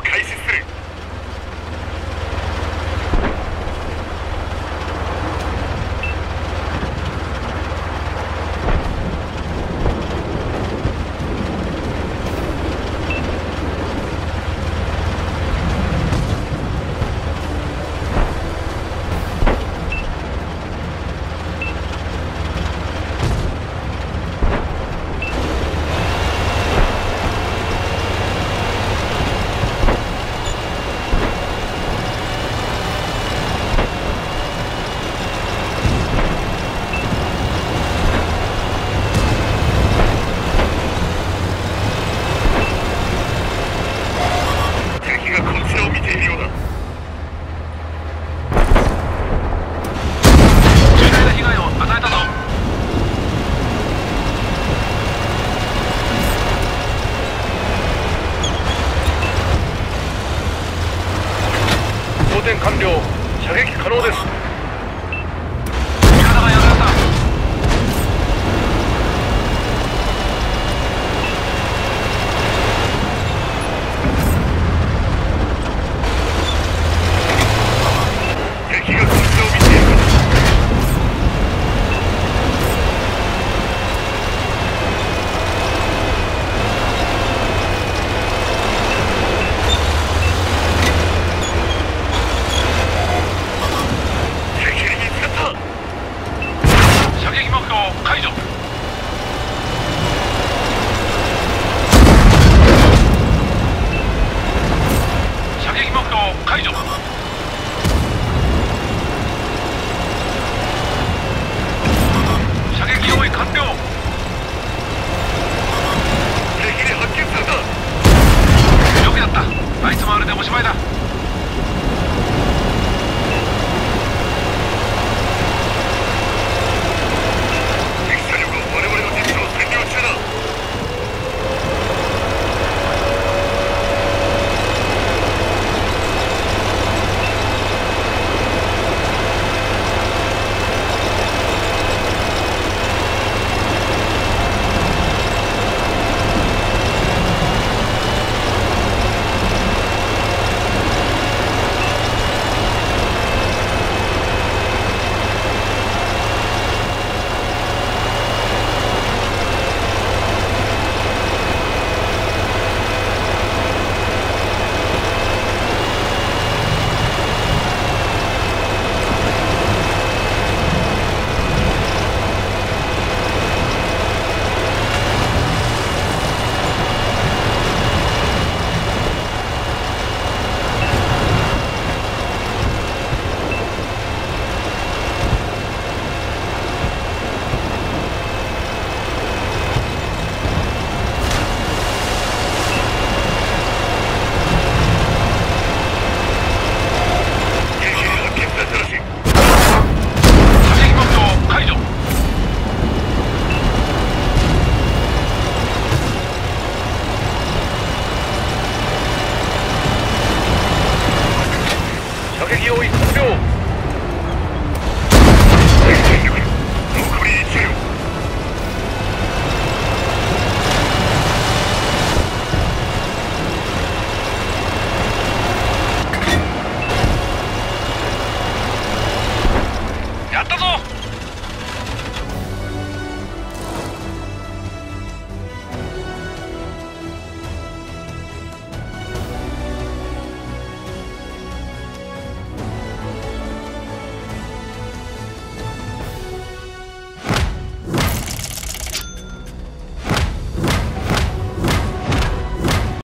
開始点完了射撃可能ですれでおしまいだ。